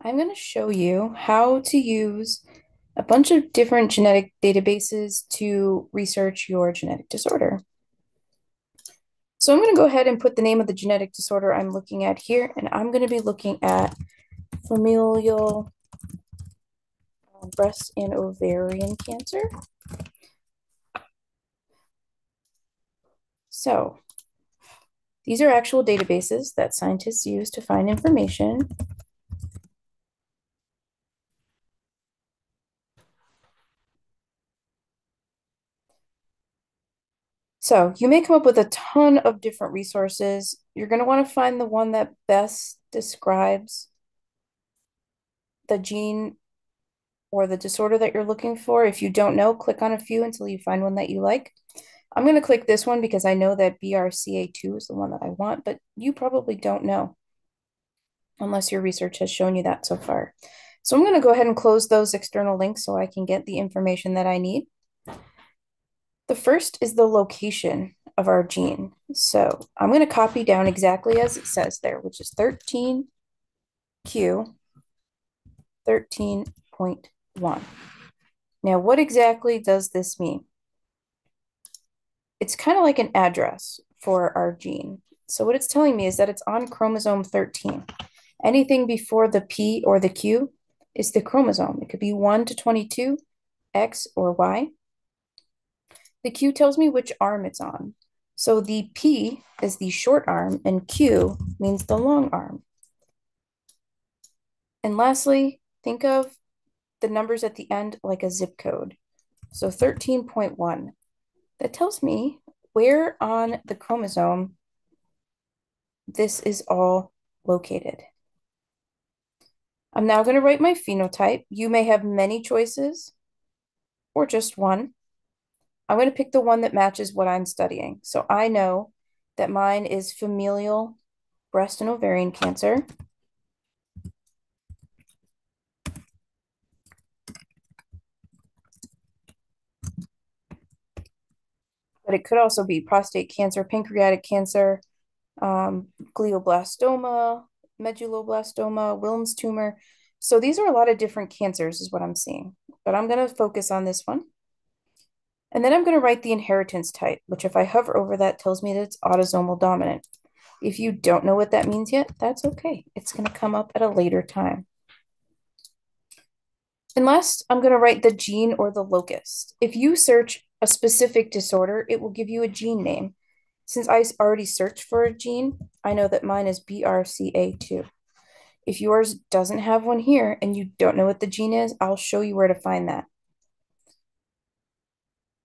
I'm going to show you how to use a bunch of different genetic databases to research your genetic disorder. So I'm going to go ahead and put the name of the genetic disorder I'm looking at here, and I'm going to be looking at familial um, breast and ovarian cancer. So these are actual databases that scientists use to find information So you may come up with a ton of different resources. You're going to want to find the one that best describes the gene or the disorder that you're looking for. If you don't know, click on a few until you find one that you like. I'm going to click this one because I know that BRCA2 is the one that I want, but you probably don't know unless your research has shown you that so far. So I'm going to go ahead and close those external links so I can get the information that I need. The first is the location of our gene. So I'm going to copy down exactly as it says there, which is 13Q 13.1. Now, what exactly does this mean? It's kind of like an address for our gene. So what it's telling me is that it's on chromosome 13. Anything before the P or the Q is the chromosome. It could be 1 to 22, X or Y. The Q tells me which arm it's on. So the P is the short arm and Q means the long arm. And lastly, think of the numbers at the end like a zip code. So 13.1. That tells me where on the chromosome this is all located. I'm now going to write my phenotype. You may have many choices or just one. I'm going to pick the one that matches what I'm studying. So I know that mine is familial breast and ovarian cancer. But it could also be prostate cancer, pancreatic cancer, um, glioblastoma, medulloblastoma, Wilms tumor. So these are a lot of different cancers is what I'm seeing. But I'm going to focus on this one. And then I'm going to write the inheritance type, which if I hover over that tells me that it's autosomal dominant. If you don't know what that means yet, that's okay. It's going to come up at a later time. And last, I'm going to write the gene or the locus. If you search a specific disorder, it will give you a gene name. Since I already searched for a gene, I know that mine is BRCA2. If yours doesn't have one here and you don't know what the gene is, I'll show you where to find that.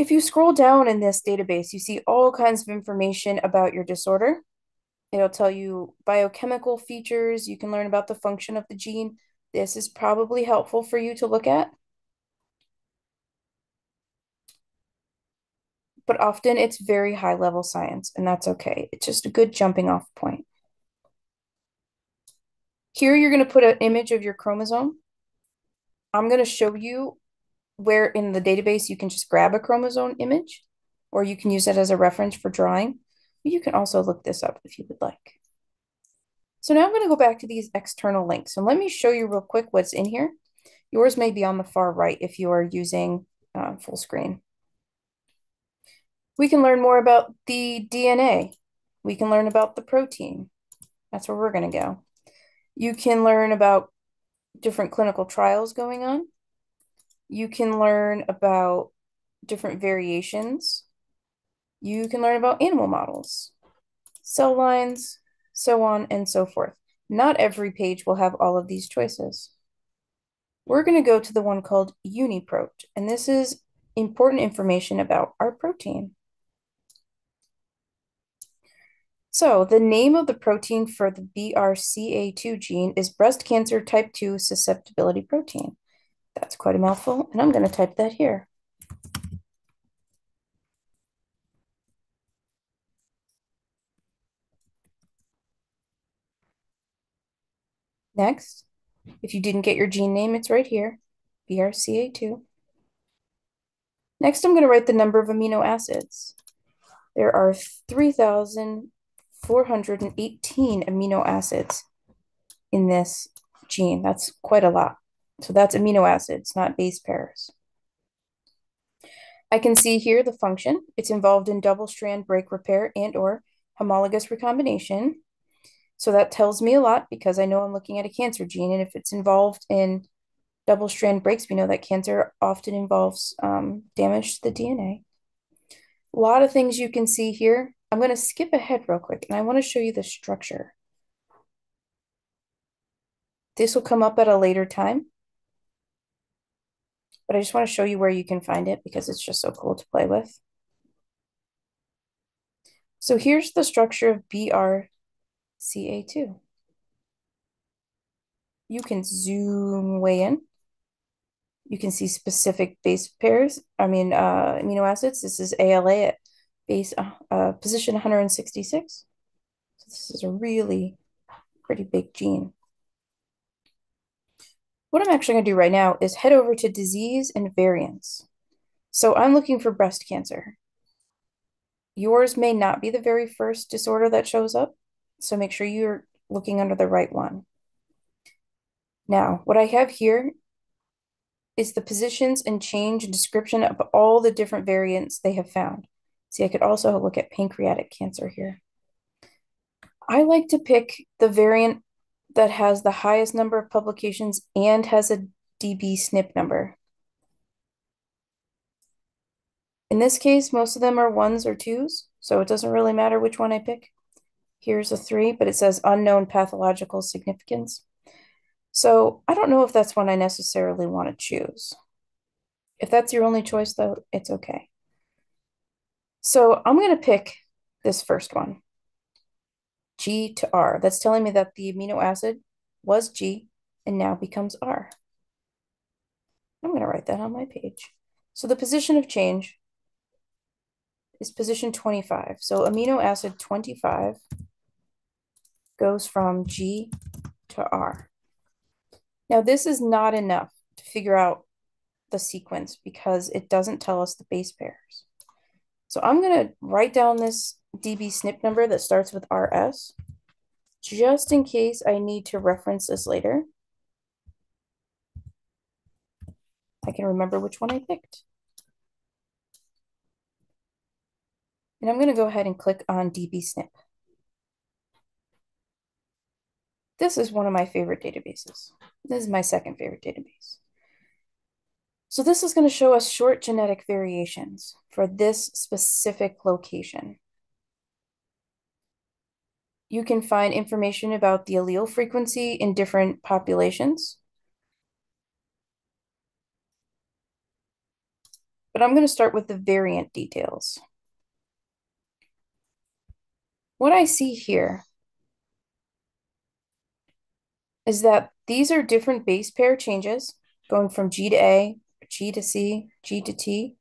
If you scroll down in this database, you see all kinds of information about your disorder. It'll tell you biochemical features. You can learn about the function of the gene. This is probably helpful for you to look at. But often it's very high level science, and that's okay. It's just a good jumping off point. Here, you're going to put an image of your chromosome. I'm going to show you where in the database you can just grab a chromosome image or you can use it as a reference for drawing. You can also look this up if you would like. So now I'm going to go back to these external links. And let me show you real quick what's in here. Yours may be on the far right if you are using uh, full screen. We can learn more about the DNA. We can learn about the protein. That's where we're going to go. You can learn about different clinical trials going on you can learn about different variations. You can learn about animal models, cell lines, so on and so forth. Not every page will have all of these choices. We're going to go to the one called UniProt, and this is important information about our protein. So the name of the protein for the BRCA2 gene is breast cancer type 2 susceptibility protein. That's quite a mouthful, and I'm going to type that here. Next, if you didn't get your gene name, it's right here, BRCA2. Next, I'm going to write the number of amino acids. There are 3,418 amino acids in this gene. That's quite a lot. So that's amino acids, not base pairs. I can see here the function. It's involved in double strand break repair and or homologous recombination. So that tells me a lot because I know I'm looking at a cancer gene. And if it's involved in double strand breaks, we know that cancer often involves um, damage to the DNA. A lot of things you can see here. I'm going to skip ahead real quick and I want to show you the structure. This will come up at a later time. But I just want to show you where you can find it because it's just so cool to play with. So here's the structure of BRCA2. You can zoom way in. You can see specific base pairs, I mean uh, amino acids. This is ALA at base uh, uh, position 166. So this is a really pretty big gene. What I'm actually going to do right now is head over to disease and variants. So I'm looking for breast cancer. Yours may not be the very first disorder that shows up, so make sure you're looking under the right one. Now, what I have here is the positions and change and description of all the different variants they have found. See, I could also look at pancreatic cancer here. I like to pick the variant that has the highest number of publications and has a dbSNP number. In this case, most of them are ones or twos, so it doesn't really matter which one I pick. Here's a three, but it says unknown pathological significance. So I don't know if that's one I necessarily want to choose. If that's your only choice, though, it's okay. So I'm going to pick this first one. G to R. That's telling me that the amino acid was G and now becomes R. I'm going to write that on my page. So the position of change is position 25. So amino acid 25 goes from G to R. Now this is not enough to figure out the sequence because it doesn't tell us the base pairs. So I'm going to write down this dbSNP number that starts with RS, just in case I need to reference this later. I can remember which one I picked. And I'm going to go ahead and click on dbSNP. This is one of my favorite databases. This is my second favorite database. So this is going to show us short genetic variations for this specific location you can find information about the allele frequency in different populations. But I'm going to start with the variant details. What I see here is that these are different base pair changes going from G to A, G to C, G to T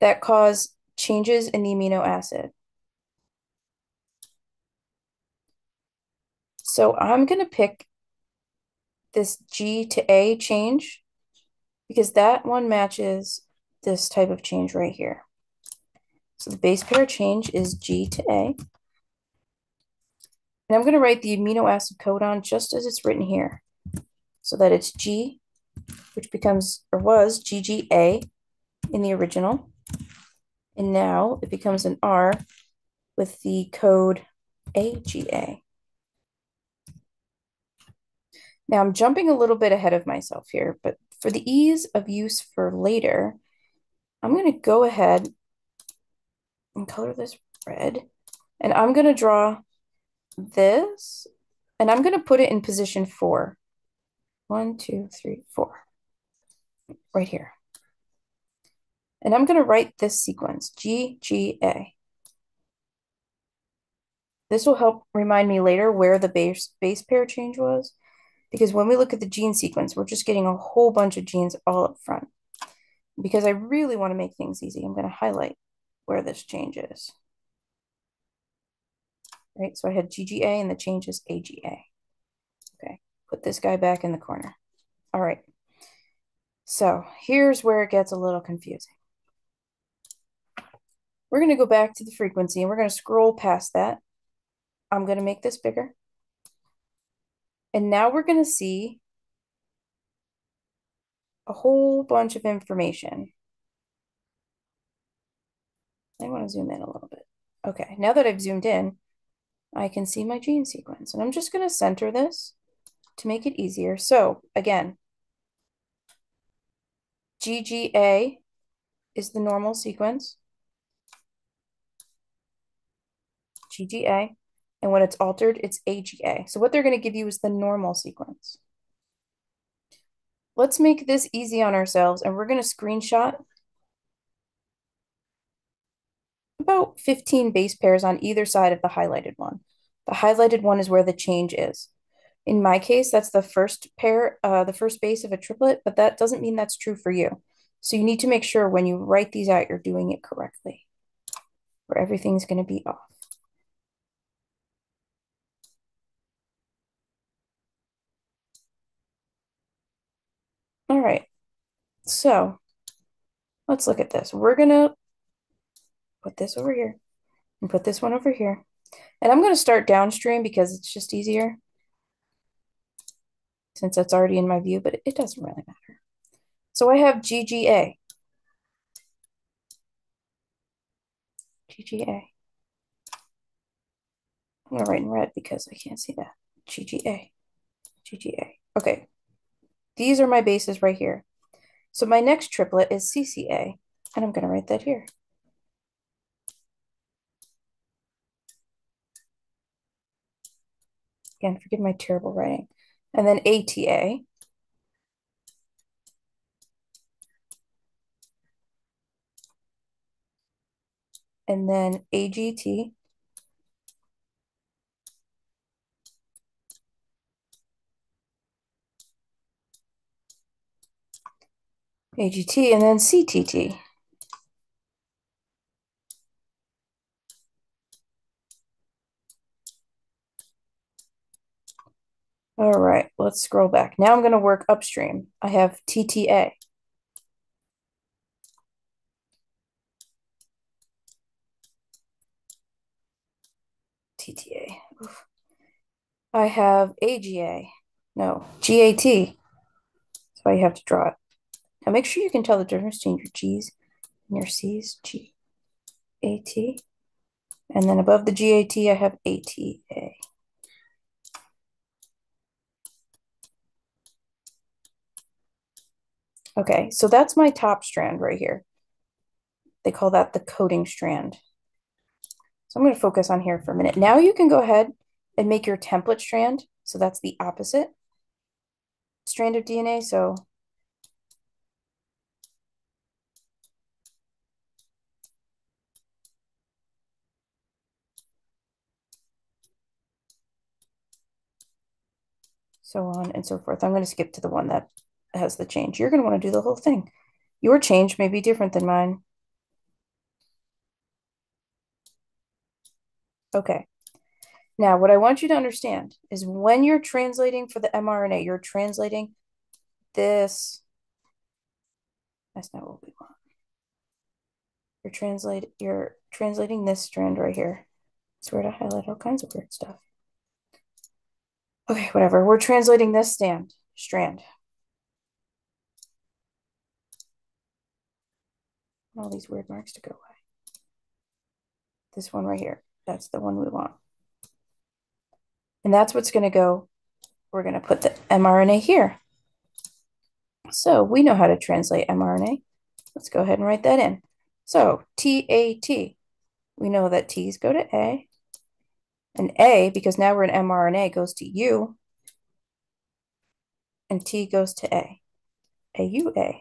that cause changes in the amino acid. So I'm going to pick this G to A change because that one matches this type of change right here. So the base pair change is G to A. And I'm going to write the amino acid codon just as it's written here so that it's G, which becomes or was GGA in the original. And now it becomes an R with the code AGA. Now I'm jumping a little bit ahead of myself here, but for the ease of use for later, I'm going to go ahead and color this red. And I'm going to draw this, and I'm going to put it in position four. One, two, three, four. Right here. And I'm going to write this sequence, G, G, A. This will help remind me later where the base, base pair change was because when we look at the gene sequence, we're just getting a whole bunch of genes all up front. Because I really want to make things easy, I'm going to highlight where this change is. Right, so I had GGA and the change is AGA. Okay, put this guy back in the corner. All right, so here's where it gets a little confusing. We're going to go back to the frequency and we're going to scroll past that. I'm going to make this bigger. And now we're going to see a whole bunch of information. I want to zoom in a little bit. Okay, now that I've zoomed in, I can see my gene sequence. And I'm just going to center this to make it easier. So again, GGA is the normal sequence. GGA. And when it's altered, it's AGA. So what they're going to give you is the normal sequence. Let's make this easy on ourselves, and we're going to screenshot about 15 base pairs on either side of the highlighted one. The highlighted one is where the change is. In my case, that's the first pair, uh, the first base of a triplet, but that doesn't mean that's true for you. So you need to make sure when you write these out, you're doing it correctly, or everything's going to be off. All right, so let's look at this. We're going to put this over here and put this one over here. And I'm going to start downstream because it's just easier since that's already in my view, but it doesn't really matter. So I have GGA. GGA. I'm going to write in red because I can't see that. GGA. GGA. Okay. These are my bases right here. So my next triplet is CCA, and I'm going to write that here. Again, forgive my terrible writing. And then ATA. And then AGT. AGT, and then CTT. All right, let's scroll back. Now I'm going to work upstream. I have TTA. TTA. Oof. I have AGA. No, GAT. So I have to draw it. Now make sure you can tell the difference between your G's and your C's. G, A, T. And then above the GAT, I have ATA. Okay, so that's my top strand right here. They call that the coding strand. So I'm going to focus on here for a minute. Now you can go ahead and make your template strand. So that's the opposite strand of DNA. So so on and so forth. I'm going to skip to the one that has the change. You're going to want to do the whole thing. Your change may be different than mine. Okay. Now, what I want you to understand is when you're translating for the mRNA, you're translating this. That's not what we want. You're translate you're translating this strand right here. It's where to highlight all kinds of weird stuff. Okay, whatever. We're translating this stand strand. All these weird marks to go away. This one right here. That's the one we want. And that's what's going to go. We're going to put the mRNA here. So we know how to translate mRNA. Let's go ahead and write that in. So TAT, we know that T's go to A. And A, because now we're in mRNA, goes to U. And T goes to A. AUA.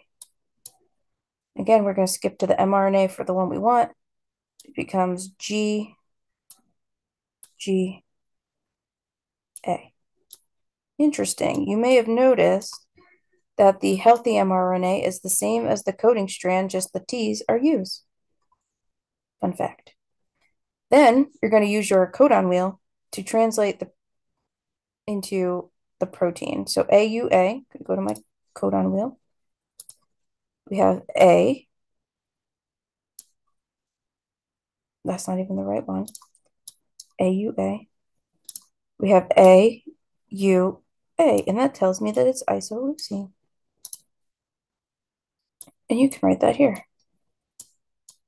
Again, we're going to skip to the mRNA for the one we want. It becomes G, G, A. Interesting. You may have noticed that the healthy mRNA is the same as the coding strand, just the T's are U's. Fun fact. Then you're going to use your codon wheel to translate the into the protein. So AUA, go to my codon wheel. We have A. That's not even the right one. AUA. We have A, U, A, and that tells me that it's isoleucine. And you can write that here.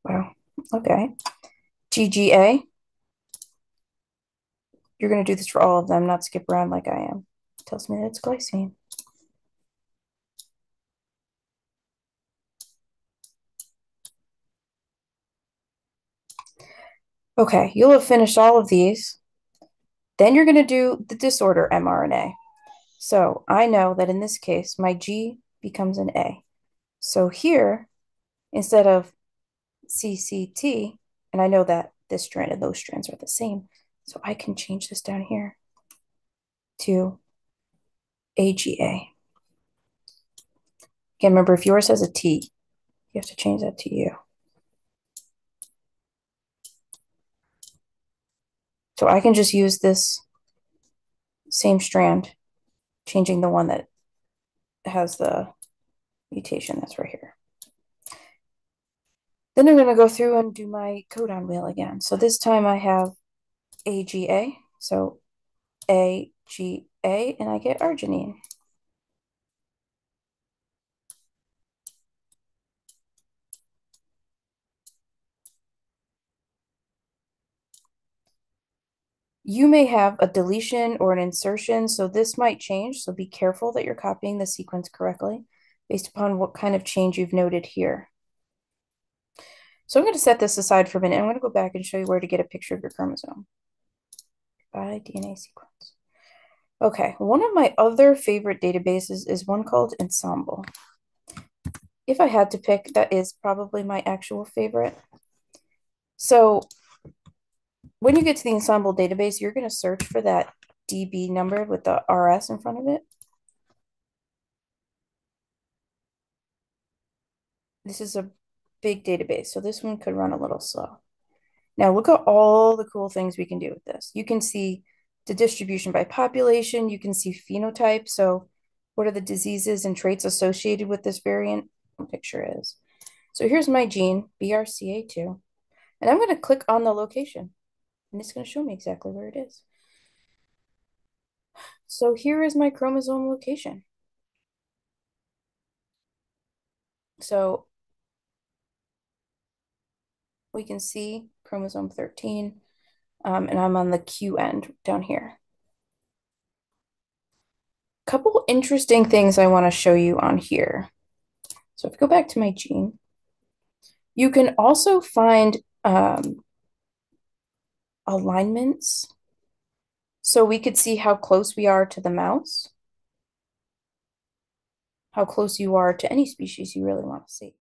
Wow. Okay. TGA. You're going to do this for all of them, not skip around like I am. It tells me that it's glycine. Okay, you'll have finished all of these. Then you're going to do the disorder mRNA. So I know that in this case, my G becomes an A. So here, instead of CCT, and I know that this strand and those strands are the same, so I can change this down here to AGA. Again, remember, if yours has a T, you have to change that to U. So I can just use this same strand, changing the one that has the mutation that's right here. Then I'm going to go through and do my codon wheel again. So this time I have AGA, so AGA, and I get arginine. You may have a deletion or an insertion, so this might change. So be careful that you're copying the sequence correctly based upon what kind of change you've noted here. So I'm going to set this aside for a minute. I'm going to go back and show you where to get a picture of your chromosome by DNA sequence. Okay, one of my other favorite databases is one called Ensembl. If I had to pick, that is probably my actual favorite. So when you get to the Ensembl database, you're going to search for that DB number with the RS in front of it. This is a big database, so this one could run a little slow. Now look at all the cool things we can do with this. You can see the distribution by population. You can see phenotype. So what are the diseases and traits associated with this variant? Picture is. So here's my gene, BRCA2, and I'm going to click on the location and it's going to show me exactly where it is. So here is my chromosome location. So we can see chromosome 13, um, and I'm on the Q end down here. A couple interesting things I want to show you on here. So if I go back to my gene, you can also find um, alignments. So we could see how close we are to the mouse, how close you are to any species you really want to see.